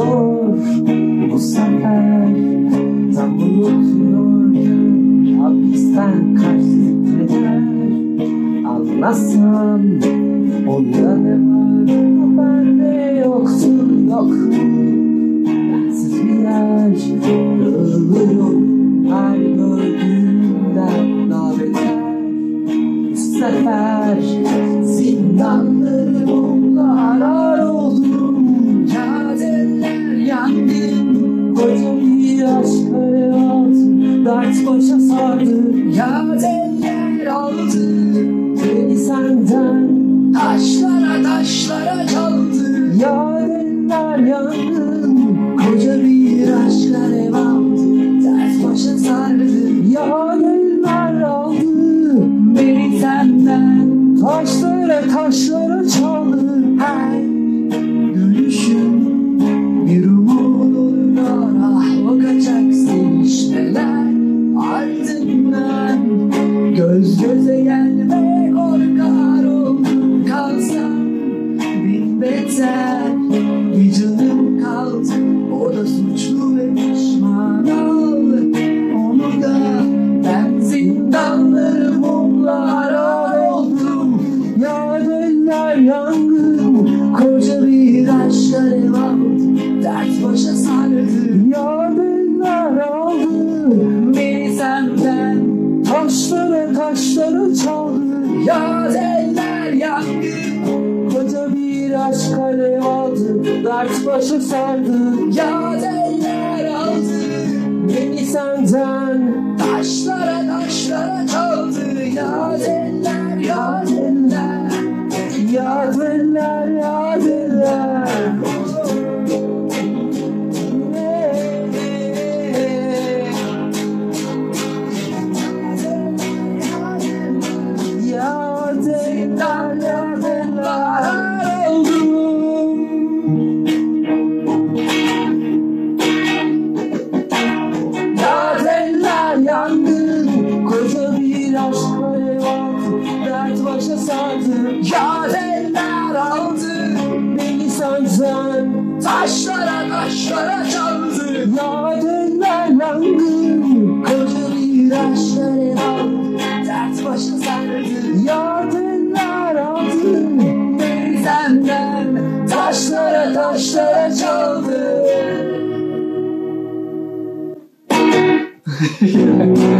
zor bu sefer Tam unutuyordum hapisten kaç titreler Anlasam ondan hep Dert başa sardı Cadeller aldı. Beni senden Taşlara taşlara çaldı. Yarenler yangın Koca bir aşk alev aldı. Dert başa sardı. Yarenler aldı Beni senden Taşlara taşlara Göz göze gelme korkar kalsam Bin beter. Bir canım kaldı O da suçlu ve pişman ol Onu da ben zindanları mumla arar oldum. Yarenler yangın Koca bir aşk alev aldı Dert başa sardı çaldı. Yarenler yangın Koca bir aşk alev aldı. Dert başı sardı. Yarenler aldı. Beni senden Taşlara taşlara Başa sardı. Yarenler aldı. Beni senden Taşlara taşlara çaldı. Yarenler yangın Koca bir aşk alev aldı. Dert başa sardı. Yarenler aldı. Beni senden Taşlara taşlara çaldı